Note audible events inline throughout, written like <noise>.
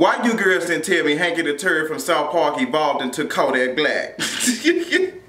Why you girls didn't tell me Hankey the Turd from South Park evolved into Kodak Black? <laughs>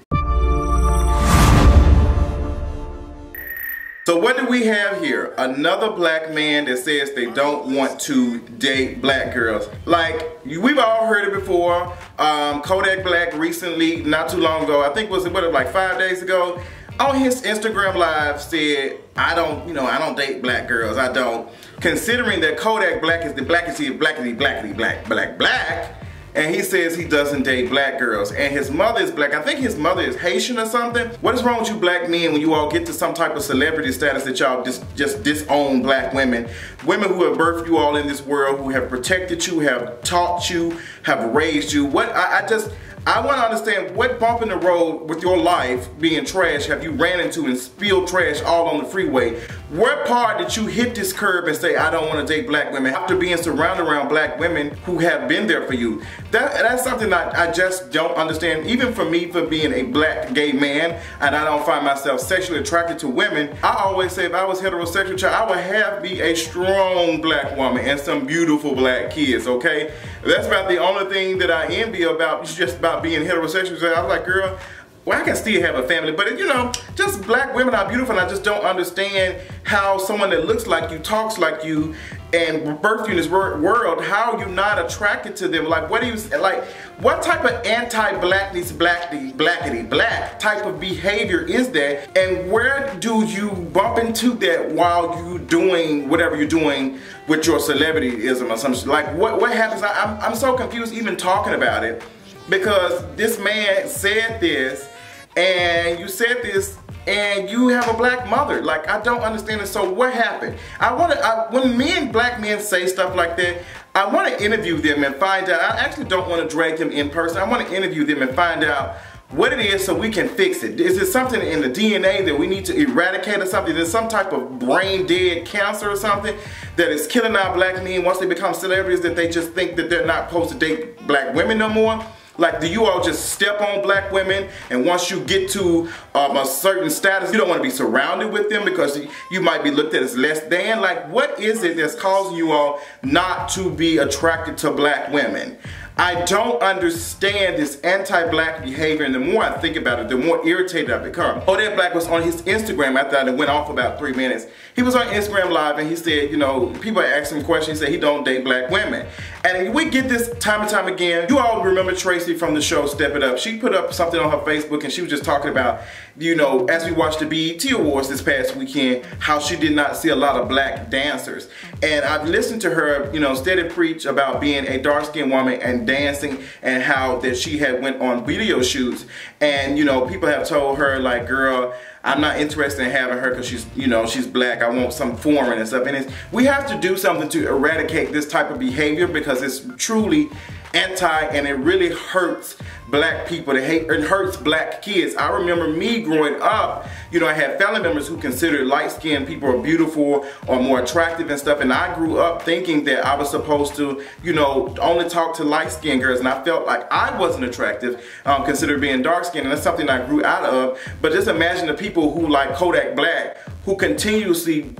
So what do we have here? Another black man that says they don't want to date black girls. Like, we've all heard it before. Um, Kodak Black recently, not too long ago, I think was it, what, like five days ago, on his Instagram live said, I don't, you know, I don't date black girls, I don't. Considering that Kodak Black is the blackity, blackity, blackity, black, black, black, and he says he doesn't date black girls and his mother is black. I think his mother is Haitian or something. What is wrong with you black men when you all get to some type of celebrity status that y'all just, just disown black women? Women who have birthed you all in this world, who have protected you, have taught you, have raised you. What I, I just, I want to understand what bump in the road with your life being trash have you ran into and spilled trash all on the freeway? What part did you hit this curb and say, I don't want to date black women after being surrounded around black women who have been there for you? That, that's something that I just don't understand. Even for me, for being a black gay man, and I don't find myself sexually attracted to women, I always say if I was heterosexual, I would have be a strong black woman and some beautiful black kids, okay? That's about the only thing that I envy about just about being heterosexual. I was like, girl, well, I can still have a family, but you know, just black women are beautiful, and I just don't understand how someone that looks like you, talks like you, and birthed you in this world, how you not attracted to them? Like, what do you like? What type of anti-blackness, blackity, blackity, black type of behavior is that? And where do you bump into that while you doing whatever you're doing with your celebrityism or something? Like, what what happens? I, I'm I'm so confused even talking about it because this man said this and you said this and you have a black mother. Like, I don't understand it. So what happened? I want to, when men, black men say stuff like that, I want to interview them and find out. I actually don't want to drag them in person. I want to interview them and find out what it is so we can fix it. Is it something in the DNA that we need to eradicate or something? Is some type of brain dead cancer or something that is killing our black men once they become celebrities that they just think that they're not supposed to date black women no more? Like, do you all just step on black women and once you get to um, a certain status, you don't want to be surrounded with them because you might be looked at as less than? Like, what is it that's causing you all not to be attracted to black women? I don't understand this anti-black behavior and the more I think about it, the more irritated I become. Oh, Kodak Black was on his Instagram after it went off about three minutes. He was on Instagram live and he said, you know, people asked him questions, he said he don't date black women. And we get this time and time again. You all remember Tracy from the show Step It Up. She put up something on her Facebook and she was just talking about, you know, as we watched the BET Awards this past weekend, how she did not see a lot of black dancers. And I've listened to her, you know, steady preach about being a dark-skinned woman and dancing and how that she had went on video shoots. And you know people have told her like girl I'm not interested in having her because she's you know she's black. I want some foreign and stuff. And we have to do something to eradicate this type of behavior because it's truly anti and it really hurts black people. It, hate, it hurts black kids. I remember me growing up, you know, I had family members who considered light-skinned people are beautiful or more attractive and stuff. And I grew up thinking that I was supposed to, you know, only talk to light-skinned girls. And I felt like I wasn't attractive, um, considered being dark-skinned. And that's something I grew out of. But just imagine the people who like Kodak Black, who continuously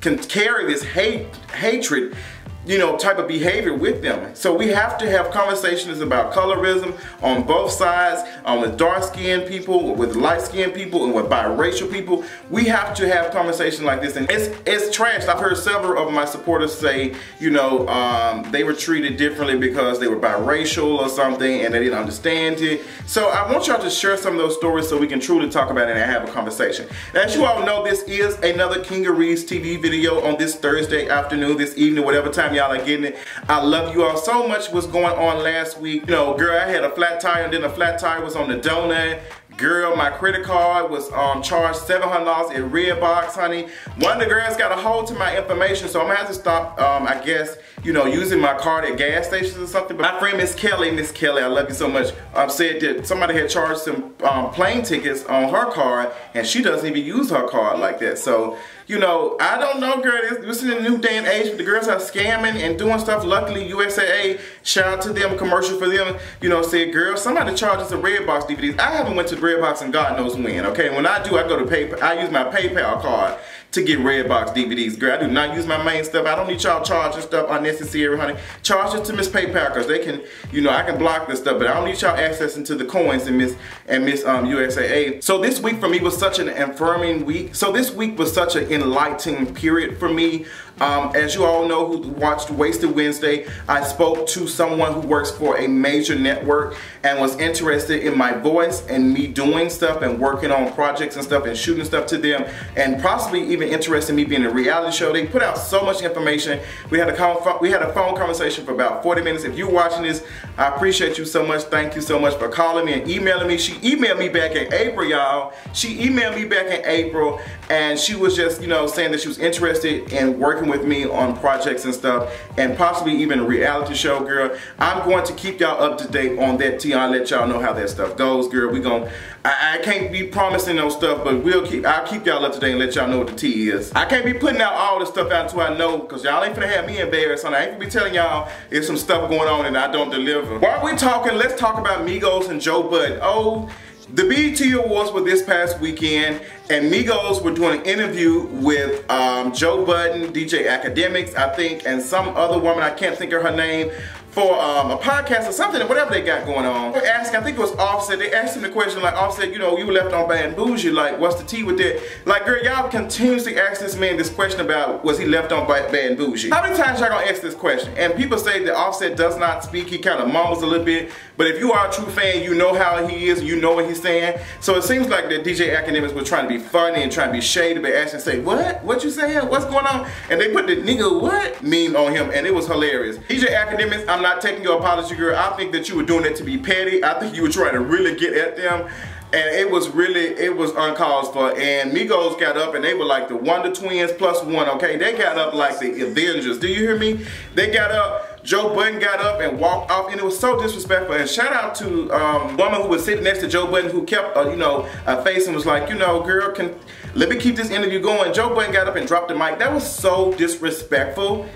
can carry this hate, hatred you know, type of behavior with them. So we have to have conversations about colorism on both sides, um, with dark-skinned people, with light-skinned people, and with biracial people. We have to have conversations like this, and it's it's trash. I've heard several of my supporters say, you know, um, they were treated differently because they were biracial or something, and they didn't understand it. So I want y'all to share some of those stories so we can truly talk about it and have a conversation. As you all know, this is another Kingeries TV video on this Thursday afternoon, this evening, whatever time y'all are getting it. I love you all so much what's going on last week. You know, girl, I had a flat tire and then the flat tire was on the donut. Girl, my credit card was um, charged $700 in Redbox, honey. One of the girls got a hold to my information, so I'm gonna have to stop, um, I guess, you know, using my card at gas stations or something. But my friend Miss Kelly, Miss Kelly, I love you so much, um, said that somebody had charged some um, plane tickets on her card, and she doesn't even use her card like that. So, you know, I don't know, girl. This, is a new day and age. The girls are scamming and doing stuff. Luckily, USAA, shout out to them, commercial for them. You know, said, girl, somebody charges a Redbox DVDs. I haven't went to Redbox and God knows when. Okay, when I do, I go to PayPal. I use my PayPal card. To get Redbox DVDs. Girl, I do not use my main stuff. I don't need y'all charging stuff unnecessary, honey. Charge it to Miss PayPal because they can, you know, I can block this stuff, but I don't need y'all accessing to the coins and Miss and Miss um, USAA. So this week for me was such an affirming week. So this week was such an enlightening period for me. Um, as you all know who watched Wasted Wednesday, I spoke to someone who works for a major network and was interested in my voice and me doing stuff and working on projects and stuff and shooting stuff to them and possibly even interested in me being a reality show. They put out so much information. We had a we had a phone conversation for about 40 minutes. If you're watching this, I appreciate you so much. Thank you so much for calling me and emailing me. She emailed me back in April, y'all. She emailed me back in April and she was just, you know, saying that she was interested in working with me on projects and stuff and possibly even a reality show, girl. I'm going to keep y'all up to date on that T. I'll let y'all know how that stuff goes, girl. We gon' I, I can't be promising no stuff, but we'll keep I'll keep y'all up to date and let y'all know what the T is. I can't be putting out all this stuff out until I know, cause y'all ain't gonna have me embarrassed. And I ain't gonna be telling y'all there's some stuff going on and I don't deliver. While we're talking, let's talk about Migos and Joe Budden. Oh, the BET Awards were this past weekend, and Migos were doing an interview with um, Joe Budden, DJ Akademiks, I think, and some other woman, I can't think of her name, for um, a podcast or something, or whatever they got going on. They asked, I think it was Offset, they asked him the question like, Offset, you know, you were left on bad like, what's the tea with that? Like, girl, y'all continuously ask this man this question about was he left on bad? How many times y'all gonna ask this question? And people say that Offset does not speak, he kind of mumbles a little bit, but if you are a true fan, you know how he is, you know what he's saying. So it seems like the DJ Akademiks were trying to be funny and trying to be shady, but asking, say, what? What you saying? What's going on? And they put the nigga what meme on him, and it was hilarious. DJ Akademiks, I'm not taking your apology, girl. I think that you were doing it to be petty. I think you were trying to really get at them. And it was really, it was uncalled for. And Migos got up and they were like the Wonder Twins plus one, okay? They got up like the Avengers. Do you hear me? They got up, Joe Budden got up and walked off and it was so disrespectful. And shout out to um, woman who was sitting next to Joe Budden who kept, uh, you know, a face and was like, you know, girl, can let me keep this interview going. Joe Budden got up and dropped the mic. That was so disrespectful.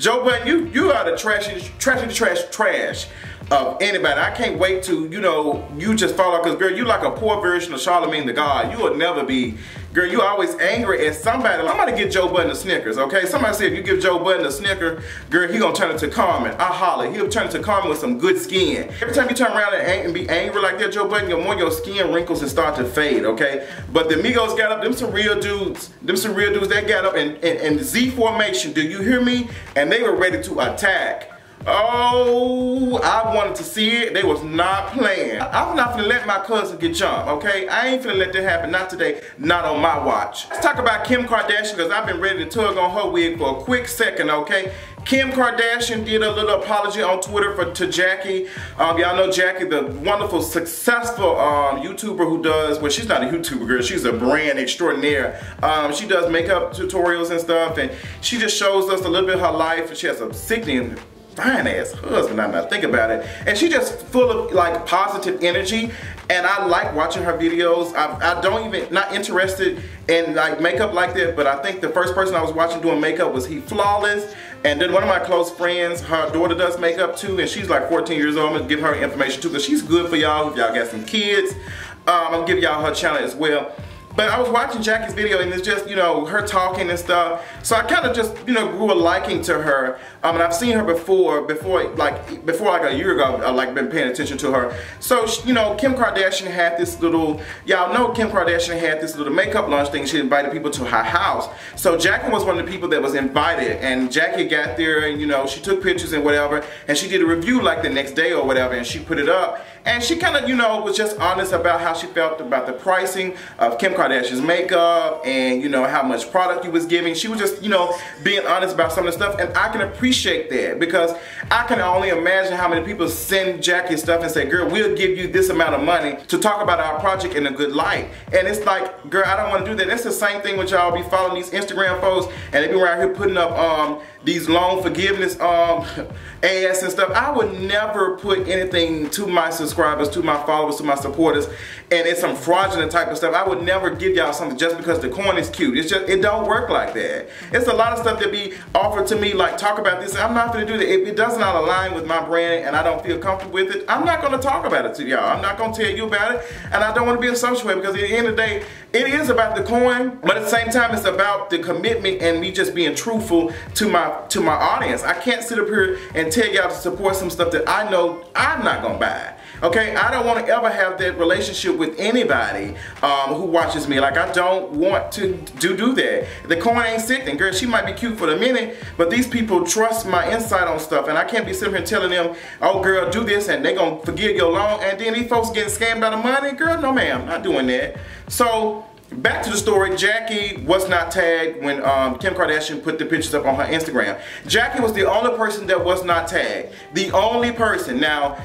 Joe Budden, you you are the trashy, trashy, trash, trash of anybody. I can't wait to, you know, you just fall out because girl, you like a poor version of Charlemagne the God. You will never be, girl, you always angry at somebody. I'm gonna get Joe Budden a Snickers, okay? Somebody said if you give Joe Budden a Snicker, girl, he gonna turn into Carmen. I holler, he'll turn into Carmen with some good skin. Every time you turn around and, and be angry like that, Joe Budden, your more your skin wrinkles and start to fade, okay? But the Migos got up, them some real dudes, them some real dudes, they got up and, and, and Z formation, do you hear me? And they were ready to attack. Oh, I wanted to see it. They was not playing. I'm not gonna let my cousin get jumped, okay? I ain't gonna let that happen. Not today, not on my watch. Let's talk about Kim Kardashian because I've been ready to tug on her wig for a quick second, okay? Kim Kardashian did a little apology on Twitter for to Jackie. Um, y'all know Jackie, the wonderful, successful um, YouTuber who does, well, she's not a YouTuber girl, she's a brand extraordinaire. Um, she does makeup tutorials and stuff, and she just shows us a little bit of her life, and she has a sickening fine ass husband, I'm not think about it. And she just full of like positive energy and I like watching her videos. I, I don't even, not interested in like makeup like that, but I think the first person I was watching doing makeup was He Flawless. And then one of my close friends, her daughter does makeup too, and she's like 14 years old. I'm gonna give her information too, because she's good for y'all if y'all got some kids. Um, I'm gonna give y'all her channel as well. But I was watching Jackie's video and it's just, you know, her talking and stuff. So I kind of just, you know, grew a liking to her. Um, and I've seen her before, before, like, before like a year ago, I've like been paying attention to her. So, you know, Kim Kardashian had this little, y'all know Kim Kardashian had this little makeup lunch thing. She invited people to her house. So Jackie was one of the people that was invited. And Jackie got there and, you know, she took pictures and whatever. And she did a review like the next day or whatever. And she put it up. And she kind of, you know, was just honest about how she felt about the pricing of Kim Kardashian's makeup and, you know, how much product he was giving. She was just, you know, being honest about some of the stuff. And I can appreciate that because I can only imagine how many people send Jackie stuff and say, girl, we'll give you this amount of money to talk about our project in a good light. And it's like, girl, I don't want to do that. That's the same thing with y'all be following these Instagram folks and they be around here putting up um, these loan forgiveness um, <laughs> ads and stuff. I would never put anything to my subscribers, to my followers, to my supporters, and it's some fraudulent type of stuff. I would never give y'all something just because the coin is cute. It's just, it don't work like that. It's a lot of stuff that be offered to me, like talk about this. I'm not gonna do that. If it does not align with my brand and I don't feel comfortable with it, I'm not gonna talk about it to y'all. I'm not gonna tell you about it, and I don't wanna be a associated because at the end of the day, it is about the coin, but at the same time, it's about the commitment and me just being truthful to my to my audience. I can't sit up here and tell y'all to support some stuff that I know I'm not gonna buy. Okay, I don't want to ever have that relationship with anybody um, who watches me. Like I don't want to do do that. The coin ain't sickening, girl. She might be cute for the minute, but these people trust my insight on stuff, and I can't be sitting here telling them, "Oh, girl, do this," and they gonna forgive your loan, and then these folks getting scammed out of money. Girl, no, ma'am, not doing that. So Back to the story, Jackie was not tagged when um, Kim Kardashian put the pictures up on her Instagram. Jackie was the only person that was not tagged. The only person. Now,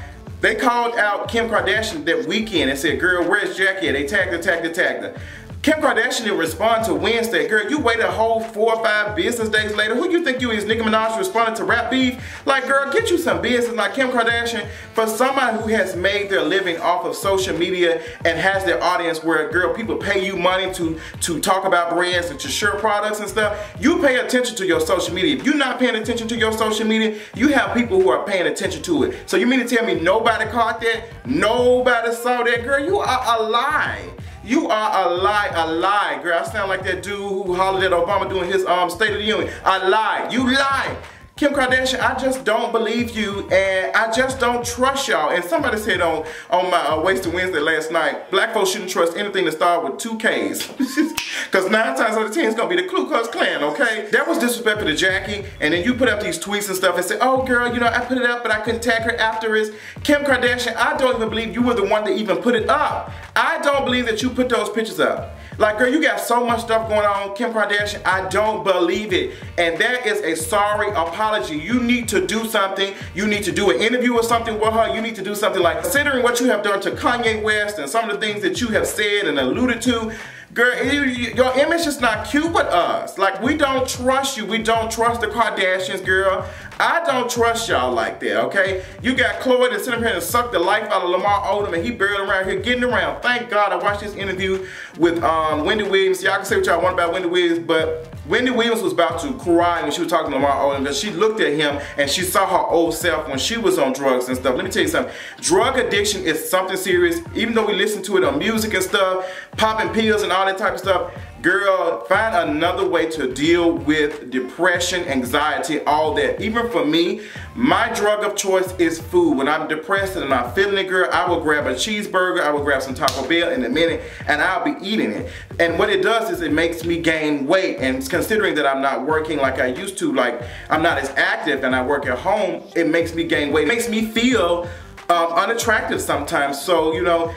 they called out Kim Kardashian that weekend and said, girl, where's Jackie? They tagged her, tagged her, tagged her. Kim Kardashian didn't respond to Wednesday. Girl, you waited a whole four or five business days later. Who you think you is? Nicki Minaj responded to rap beef? Like, girl, get you some business like Kim Kardashian. For somebody who has made their living off of social media and has their audience where, girl, people pay you money to, to talk about brands and to share products and stuff, you pay attention to your social media. If you're not paying attention to your social media, you have people who are paying attention to it. So you mean to tell me nobody caught that? Nobody saw that? Girl, you are a lie. You are a lie, a lie, girl. I sound like that dude who hollered at Obama doing his um State of the Union. I lie. You lie. Kim Kardashian, I just don't believe you and I just don't trust y'all. And somebody said on, on my uh, Wasted Wednesday last night, black folks shouldn't trust anything that starts with two Ks. <laughs> Because nine times out of ten, it's going to be the Ku Klux Klan, okay? That was disrespectful to Jackie. And then you put up these tweets and stuff and say, oh girl, you know, I put it up, but I couldn't tag her afterwards. Kim Kardashian, I don't even believe you were the one that even put it up. I don't believe that you put those pictures up. Like, girl, you got so much stuff going on, Kim Kardashian, I don't believe it. And that is a sorry apology. You need to do something. You need to do an interview or something with her. You need to do something like, considering what you have done to Kanye West and some of the things that you have said and alluded to, Girl, your image is not cute with us. Like, we don't trust you. We don't trust the Kardashians, girl. I don't trust y'all like that, okay? You got Khloe that sitting here and sucked the life out of Lamar Odom and he barely around here getting around. Thank God I watched this interview with um, Wendy Williams. Y'all can say what y'all want about Wendy Williams, but Wendy Williams was about to cry when she was talking to Lamar Odom because she looked at him and she saw her old self when she was on drugs and stuff. Let me tell you something. Drug addiction is something serious. Even though we listen to it on music and stuff, popping pills and all that type of stuff, Girl, find another way to deal with depression, anxiety, all that. Even for me, my drug of choice is food. When I'm depressed and I'm not feeling it, girl, I will grab a cheeseburger, I will grab some Taco Bell in a minute, and I'll be eating it. And what it does is it makes me gain weight. And considering that I'm not working like I used to, like I'm not as active and I work at home, it makes me gain weight. It makes me feel um, unattractive sometimes. So, you know,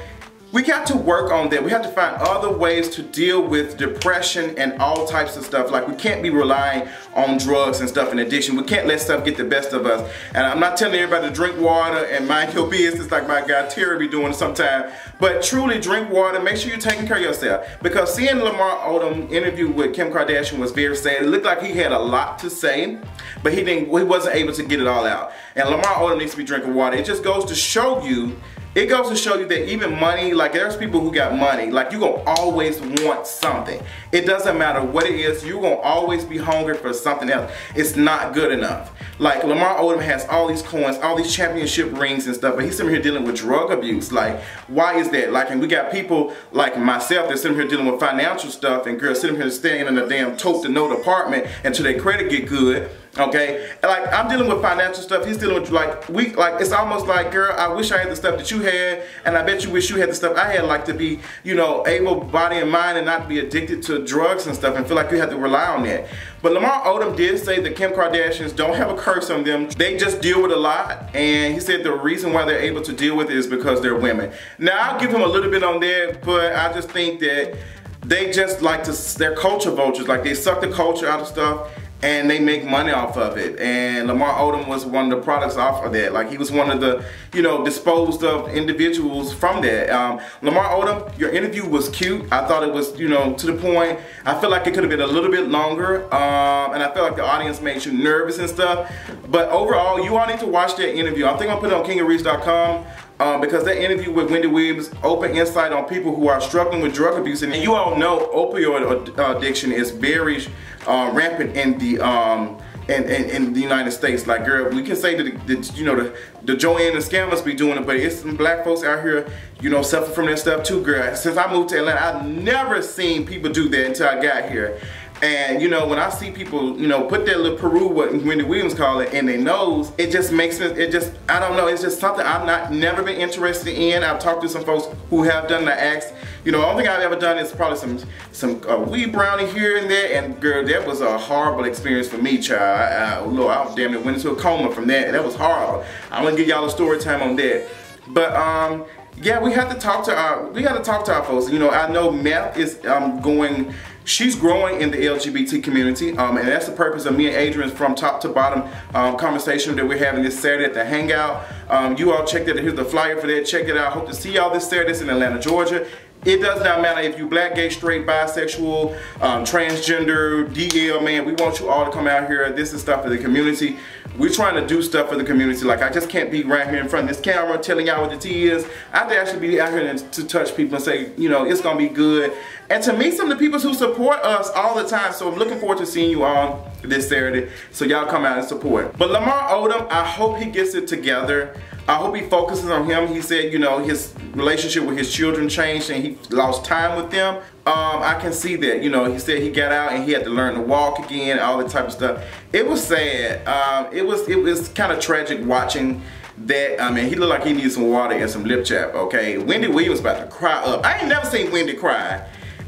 we got to work on that. We have to find other ways to deal with depression and all types of stuff. Like we can't be relying on drugs and stuff and addiction. We can't let stuff get the best of us. And I'm not telling everybody to drink water and mind your business like my guy Terry be doing sometimes. But truly drink water. Make sure you're taking care of yourself. Because seeing Lamar Odom interview with Kim Kardashian was very sad. It looked like he had a lot to say, but he didn't. He wasn't able to get it all out. And Lamar Odom needs to be drinking water. It just goes to show you it goes to show you that even money, like there's people who got money, like you're gonna always want something. It doesn't matter what it is, you're gonna always be hungry for something else. It's not good enough. Like Lamar Odom has all these coins, all these championship rings and stuff, but he's sitting here dealing with drug abuse. Like, why is that? Like, and we got people like myself that's sitting here dealing with financial stuff and girls sitting here staying in a damn tote to note apartment until their credit get good Okay, like I'm dealing with financial stuff. He's dealing with like we like it's almost like, girl, I wish I had the stuff that you had, and I bet you wish you had the stuff I had, like to be, you know, able body and mind, and not be addicted to drugs and stuff, and feel like you have to rely on that. But Lamar Odom did say that Kim Kardashians don't have a curse on them. They just deal with a lot, and he said the reason why they're able to deal with it is because they're women. Now I'll give him a little bit on that, but I just think that they just like to, they're culture vultures, like they suck the culture out of stuff and they make money off of it. And Lamar Odom was one of the products off of that. Like he was one of the, you know, disposed of individuals from that. Um, Lamar Odom, your interview was cute. I thought it was, you know, to the point. I feel like it could have been a little bit longer. Um, and I felt like the audience made you nervous and stuff. But overall, you all need to watch that interview. I think I'll put it on kingofreach.com um, because that interview with Wendy Williams open insight on people who are struggling with drug abuse. And you all know opioid addiction is very uh, rampant in the um, in, in, in, the United States. Like, girl, we can say that, the, you know, the, the Joanne and scammers be doing it, but it's some black folks out here, you know, suffering from that stuff too, girl. Since I moved to Atlanta, I've never seen people do that until I got here. And you know, when I see people, you know, put their little Peru, what Wendy Williams call it, in their nose, it just makes me, it just, I don't know, it's just something I've not, never been interested in. I've talked to some folks who have done the acts. You know, the only thing I've ever done is probably some, some uh, brownie here and there, and girl, that was a horrible experience for me, child. I, I, Lord, I damn near went into a coma from that, and that was horrible. I'm gonna give y'all a story time on that. But, um, yeah, we have to talk to our, we got to talk to our folks. You know, I know Meth is um, going she's growing in the LGBT community, um, and that's the purpose of me and Adrian's from top to bottom um, conversation that we're having this Saturday at the Hangout. Um, you all check that. Here's the flyer for that. Check it out. Hope to see y'all this Saturday. It's in Atlanta, Georgia. It does not matter if you black, gay, straight, bisexual, um, transgender, DL, man. We want you all to come out here. This is stuff for the community. We're trying to do stuff for the community. Like, I just can't be right here in front of this camera telling y'all what the tea is. I have to actually be out here to touch people and say, you know, it's to be good. And to meet some of the people who support us all the time. So I'm looking forward to seeing you all this Saturday. So y'all come out and support. But Lamar Odom, I hope he gets it together. I hope he focuses on him. He said, you know, his relationship with his children changed and he lost time with them. Um, I can see that. You know, he said he got out and he had to learn to walk again, all that type of stuff. It was sad. Um, it was it was kind of tragic watching that. I mean, he looked like he needed some water and some lip chap. Okay, Wendy Williams about to cry up. I ain't never seen Wendy cry.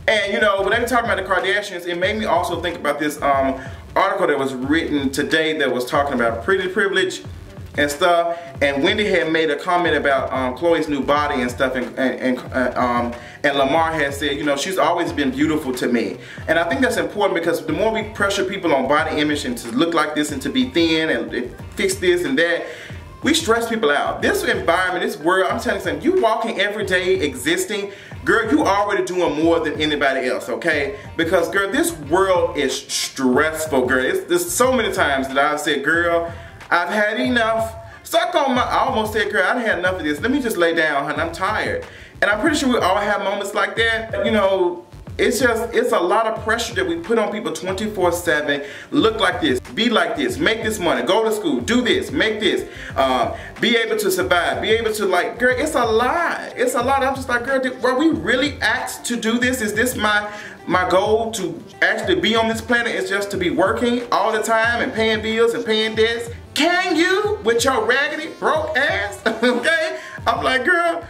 And you know, when they were talking about the Kardashians, it made me also think about this um, article that was written today that was talking about pretty privilege and stuff. And Wendy had made a comment about um, Khloe's new body and stuff, and and, and, uh, um, and Lamar had said, you know, she's always been beautiful to me. And I think that's important because the more we pressure people on body image and to look like this and to be thin and, fix this and that, we stress people out. This environment, this world, I'm telling you something, you walking every day existing, girl, you already doing more than anybody else, okay? Because girl, this world is stressful, girl. It's, there's so many times that I've said, girl, I've had enough. Suck on my, I almost said, girl, I've had enough of this. Let me just lay down, honey, I'm tired. And I'm pretty sure we all have moments like that. You know, it's just, it's a lot of pressure that we put on people 24 7. Look like this, be like this, make this money, go to school, do this, make this, um, be able to survive, be able to like, girl, it's a lot. It's a lot. I'm just like, girl, did, were we really asked to do this? Is this my, my goal to actually be on this planet is just to be working all the time and paying bills and paying debts? Can you with your raggedy broke ass? <laughs> okay? I'm like, girl,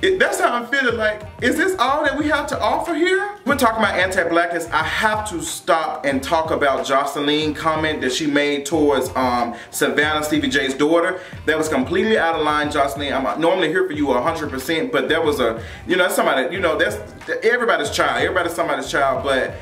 it, that's how I'm feeling like, is this all that we have to offer here? We're talking about anti-blackness. I have to stop and talk about Joseline comment that she made towards um, Savannah, Stevie J's daughter. That was completely out of line, Joseline. I'm normally here for you 100%, but that was a, you know, somebody, you know, that's everybody's child. Everybody's somebody's child, but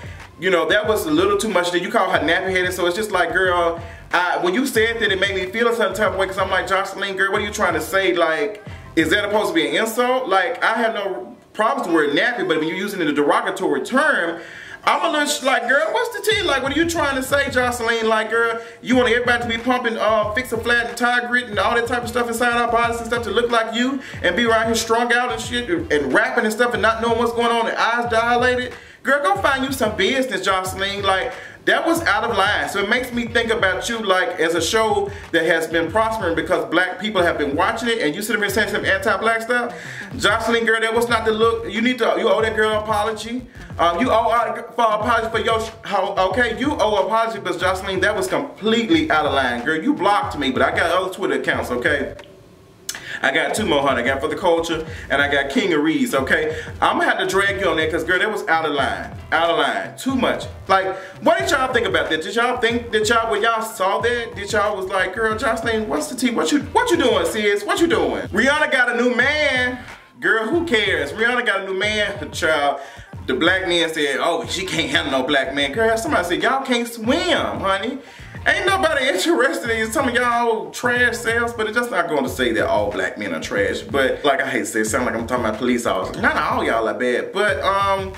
you know, that was a little too much. That you call her nappy headed, so it's just like, girl, I, when you said that, it made me feel a certain type of way because I'm like, Joseline, girl, what are you trying to say? Like, is that supposed to be an insult? Like, I have no problems with nappy, but when you're using it a derogatory term, I'm a little like, girl, what's the tea? Like, what are you trying to say, Joseline? Like, girl, you want everybody to be pumping uh, Fix a Flat and Tide Grit and all that type of stuff inside our bodies and stuff to look like you and be around here strung out and shit and rapping and stuff and not knowing what's going on and eyes dilated? Girl, go find you some business, Joseline. Like, that was out of line. So it makes me think about you like as a show that has been prospering because black people have been watching it and you sit there saying some anti-black stuff. Joseline, girl, that was not the look. You need to, you owe that girl an apology. Um, you owe uh, for apology for your, how, okay, you owe apology, but Joseline, that was completely out of line. Girl, you blocked me, but I got other Twitter accounts, okay? I got two more, honey. I got for the culture, and I got King of Reads, okay? I'm gonna have to drag you on that, because, girl, that was out of line. Out of line. Too much. Like, what did y'all think about that? Did y'all think that y'all, when y'all saw that, did y'all was like, girl, Joseline, what's the tea? What you, what you doing, sis? What you doing? Rihanna got a new man. Girl, who cares? Rihanna got a new man, <laughs> child. The black man said, oh, she can't handle no black man. Girl, somebody said, y'all can't swim, honey. Ain't nobody interested in some of y'all trash sales, but it's just not going to say that all black men are trash. But like I hate to say, it sound like I'm talking about police officers. Not all y'all are bad, but um,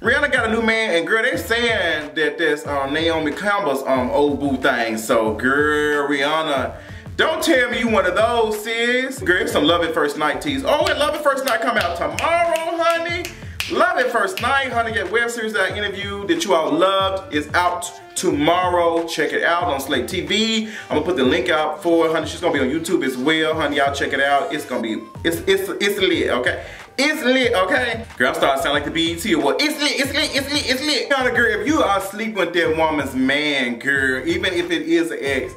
Rihanna got a new man, and girl, they saying that this um, Naomi Campbell's um old boo thing. So girl, Rihanna. Don't tell me you one of those, sis. Girl, some Love at First Night teas. Oh, and Love at First Night come out tomorrow, honey. Love at First Night, honey, that web series that I interviewed that you all loved is out tomorrow. Check it out on Slate TV. I'm gonna put the link out for honey. She's gonna be on YouTube as well, honey. Y'all check it out. It's gonna be, it's, it's, it's lit, okay? It's lit, okay? Girl, I'm starting to sound like the BET or what? It's lit, it's lit, it's lit, it's lit. Kind of girl, if you are sleeping with that woman's man, girl, even if it is an ex,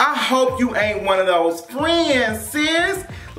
I hope you ain't one of those friends, sis.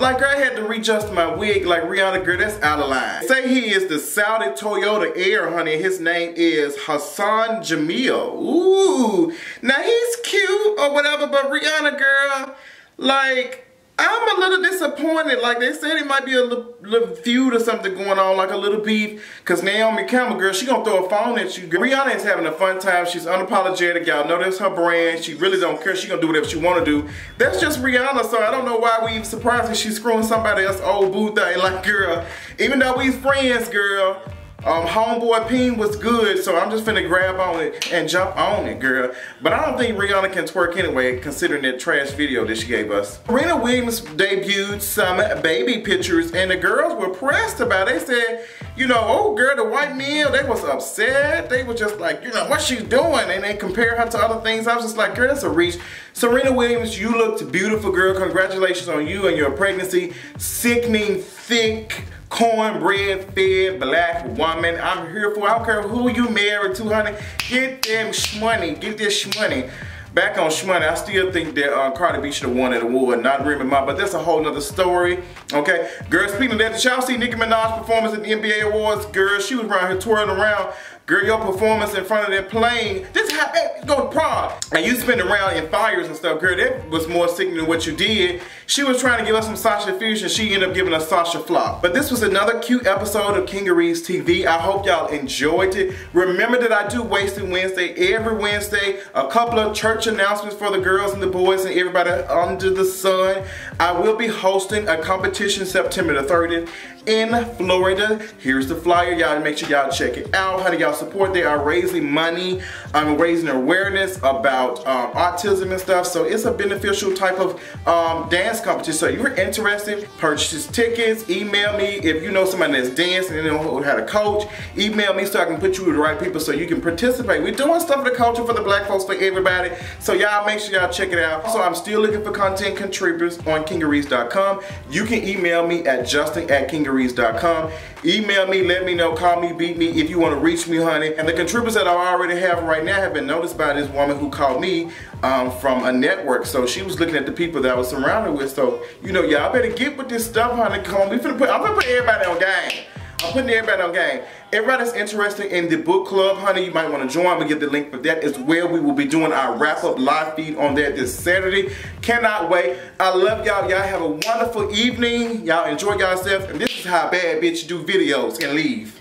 Like, I had to readjust my wig. Like, Rihanna, girl, that's out of line. Say he is the Saudi Toyota heir, honey. His name is Hassan Jameel. Ooh. Now, he's cute or whatever, but Rihanna, girl, like, I'm a little disappointed. Like they said, it might be a little, little, feud or something going on, like a little beef. Cause Naomi Campbell, girl, she gonna throw a phone at you. Rihanna is having a fun time. She's unapologetic. Y'all know that's her brand. She really don't care. She gonna do whatever she wanna do. That's just Rihanna. So I don't know why we even surprised that she's screwing somebody else old boo thing. <laughs> Like, girl, even though we friends, girl, um, Homeboy Peen was good, so I'm just finna grab on it and jump on it, girl. But I don't think Rihanna can twerk anyway, considering that trash video that she gave us. Serena Williams debuted some baby pictures, and the girls were pressed about it. They said, you know, oh girl, the white meal, they was upset. They were just like, you know, what she's doing? And they compare her to other things. I was just like, girl, that's a reach. Serena Williams, you looked beautiful, girl. Congratulations on you and your pregnancy. Sickening, thick, cornbread fed black woman. I'm here for, I don't care who you married to, honey. Get them shmoney, get this shmoney. Back on shmoney, I still think that uh, Cardi B should have won that award, not Remy Ma, but that's a whole nother story, okay? Girl, speaking of that, did y'all see Nicki Minaj's performance at the NBA Awards? Girl, she was around here twirling around Girl, your performance in front of that plane, this happened, go to prom. And you spin around in fires and stuff, girl, that was more sickening than what you did. She was trying to give us some Sasha and she ended up giving us Sasha Flop. But this was another cute episode of Kingeries TV. I hope y'all enjoyed it. Remember that I do Wasted Wednesday every Wednesday. A couple of church announcements for the girls and the boys and everybody under the sun. I will be hosting a competition September the 30th in Florida. Here's the flyer, y'all. Make sure y'all check it out. How do y'all support? They are raising money. I'm raising awareness about um, autism and stuff. So it's a beneficial type of um, dance competition. So if you're interested, purchase tickets, email me. If you know somebody that's dancing and know how to coach, email me so I can put you with the right people so you can participate. We're doing stuff for the culture, for the black folks, for everybody. So y'all make sure y'all check it out. So I'm still looking for content contributors on kingeries.com. You can email me at justin at kingeries Email me, let me know, call me, beat me if you want to reach me, honey. And the contributors that I already have right now have been noticed by this woman who called me um, from a network. So she was looking at the people that I was surrounded with. So, you know, y'all better get with this stuff, honey. Come on, we finna put, I'm gonna put everybody on game. I'm putting everybody on game. Everybody that's interested in the book club, honey, you might want to join. I'm going to get the link for that as well. We will be doing our wrap-up live feed on that this Saturday. Cannot wait. I love y'all. Y'all have a wonderful evening. Y'all enjoy yourself. And this is how bad bitch do videos and leave.